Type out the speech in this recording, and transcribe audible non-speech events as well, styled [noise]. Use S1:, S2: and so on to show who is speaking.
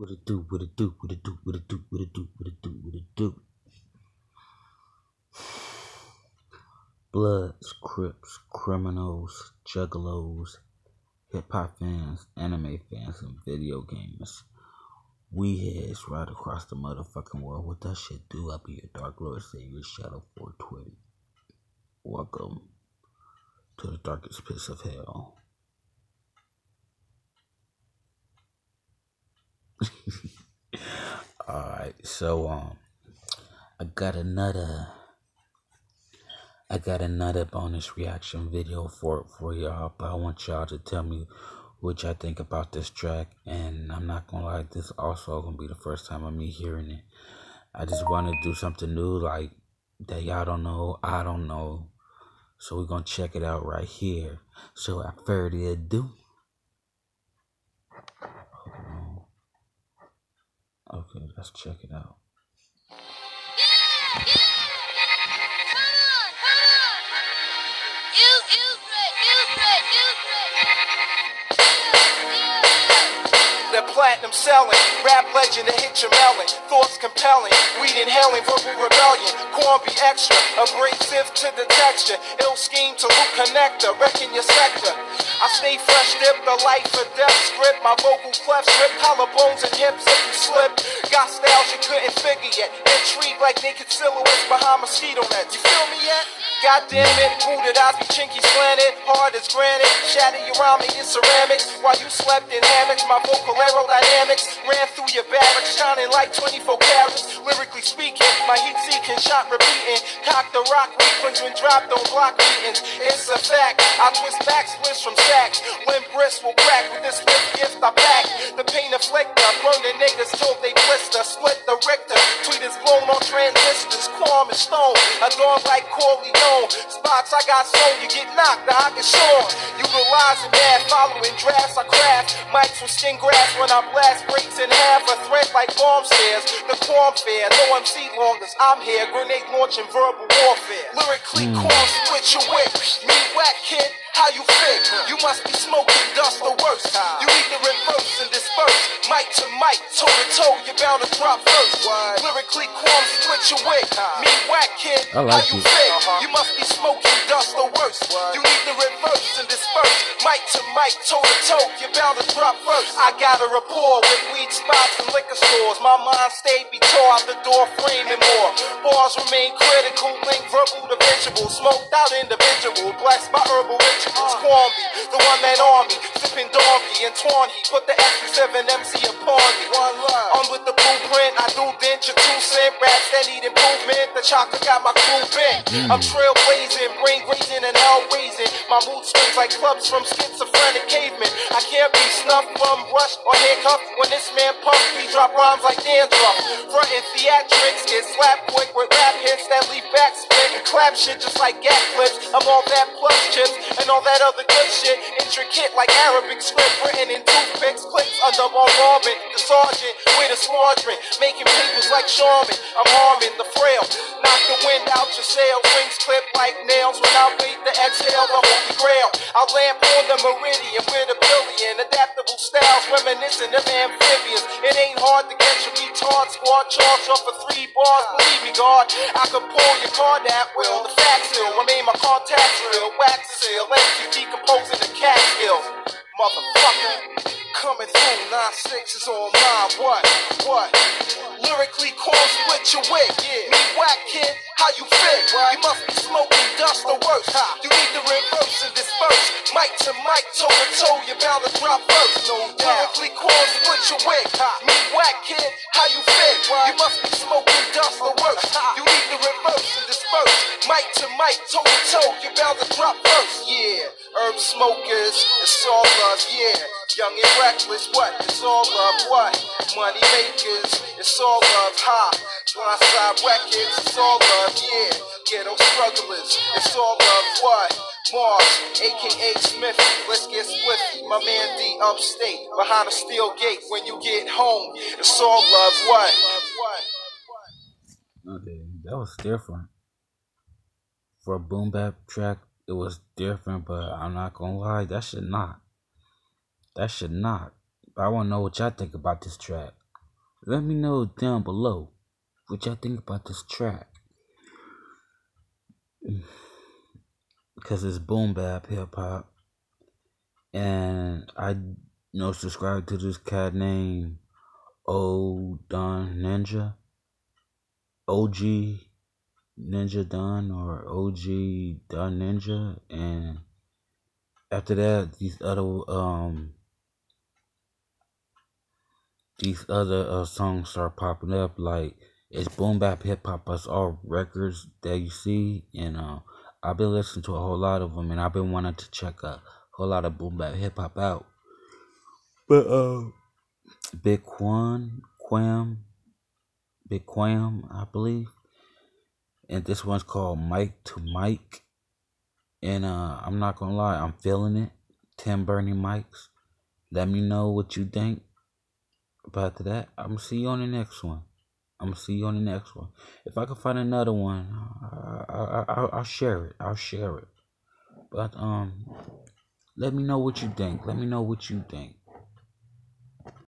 S1: What it do, what it do, what it do, what it do, what it do, what it do, what it do. [sighs] Bloods, Crips, criminals, juggalos, hip hop fans, anime fans, and video gamers. We heads right across the motherfucking world. What that shit do? I'll be your Dark Lord Savior Shadow 420. Welcome to the darkest pits of hell. Alright, so um I got another I got another bonus reaction video for for y'all, but I want y'all to tell me what y'all think about this track and I'm not gonna lie, this also gonna be the first time of me hearing it. I just wanna do something new like that y'all don't know, I don't know. So we're gonna check it out right here. So without further ado. Okay, let's check it out.
S2: Platinum selling, rap legend to hit your melon. Thoughts compelling, weed inhaling, verbal rebellion. Kwam be extra, abrasive to the texture. Ill scheme to loop connector, wrecking your sector. I stay fresh, dip the life or death script. My vocal clefts rip collarbones and hips if you slip. Got styles you couldn't figure yet. Intrigue like naked silhouettes behind mosquito nets. You feel me yet? God damn it, booted eyes be chinky slanted, hard as granite. Shatter you around me in ceramics while you slept in hammocks. My vocal aerodynamics ran through your barracks, shining like 24 carats. Lyrically speaking, my heat seeking, shot repeating. Cock the rock weapons when dropped on block meetings. It's a fact. I twist back splits from sacks. When brisk will crack with this swift gift I pack. The pain afflictor, burn the niggas till they blister. Split the Richter, tweet is blown on transistors. Kwam and stone, adorned like Corleone. Spots I got sold, you get knocked, I get shorn. Utilizing bad, following drafts I craft. Mics with skin grass when I blast breaks in half. A threat like bomb stairs. The Kwam fair, no MC long as I'm here. Grenade launching verbal warfare. Lyrically, hmm. corn switch your whip. Me whack kid. How you fit? You must be smoking dust the worst. You need to reverse and disperse. Mic to mic, toe to toe, you're bound to drop first. Lyrically, Kwam split your wig. Me whack kid.
S1: I like
S2: How you
S1: it.
S2: fit? Uh-huh. You must be smoking dust the worst. You need to reverse and disperse. Mic to mic, toe to toe, you're bound to drop first. I got a rapport with weed spots and liquor stores. My mind stayed be tore out the door frame and more. Bars remain critical, link verbal to visual. Smoked out individual, blessed by herbal rituals. Quamby, the one man army, sipping donkey and Tawny. Put the SB7 MC upon me. One love. On with the blueprint, I do dent your two cent. Rats that need improvement, the chocolate got my crew bent. Hmm. I'm trailblazing, brain grazing and hell raising. My mood swings like clubs from schizophrenic cavemen. I can't be snuffed from brush or handcuffed when this man pumps me. Drop rhymes like dandruff. Frontin' theatrics, get slapped quick with rap hits that leave back split clap shit just like gap clips. I'm all that plus chips and all that other good shit. Intricate like Arabic script written in toothpicks. Clicks under bombardment. The sergeant with a squadron. Making papers like Charmin. I'm harming the frail. Knock the wind out your sail, Wings clip like nails when I wait to exhale the holy grail. I lamp on the meridian with a billion styles reminiscent of amphibians. It ain't hard to catch a retard squad charge off for three bars. Believe me, God, I could pull your card at will. The facts still remain my contacts real. Wax seal, empty decomposing the Catskills. Motherfucker, coming through nine sixes on mine. What? What? Lyrically, Kwam split your wig. Yeah. Me whack kid, how you fit? You must be smoking dust the worst. You Mic to mic, toe to toe, you're bound to drop first. No. Lyrically, Kwam split your wig. Me whack kid, how you fit? You must be smoking dust the worst. [laughs] You need to reverse and disperse. Mic to mic, toe to toe, you're bound to drop first. Yeah. Herb smokers, it's all love. Yeah. Young and reckless, what? It's all love, what? Money makers, it's all love, ha. Blindside records, it's all love, yeah. Ghetto strugglers, it's all love, what? Mars, aka Smithy, let's get spliffy. My man D upstate, behind a steel gate. When you get home, it's all love, what?
S1: Okay, that was different. For a boom bap track, it was different, but I'm not gonna lie, that should not. That should not. But I wanna know what y'all think about this track. Let me know down below what y'all think about this track. Because it's boom bap hip hop. And I you know subscribe to this cat named O Don Ninja. OG Ninja Don or OG Don Ninja and after that these other um these other uh, songs start popping up like it's boom bap hip hop that's all records that you see and uh I've been listening to a whole lot of them and I've been wanting to check a whole lot of boom bap hip hop out. But uh Big Quan Kwam Big Kwam I believe. And this one's called Mic to Mic. And uh I'm not gonna lie I'm feeling it. Tim Bernie Mikes, let me know what you think about that. I'm gonna see you on the next one. I'm gonna see you on the next one. If I can find another one, I, I, I, will share it. I'll share it. But um, let me know what you think. Let me know what you think.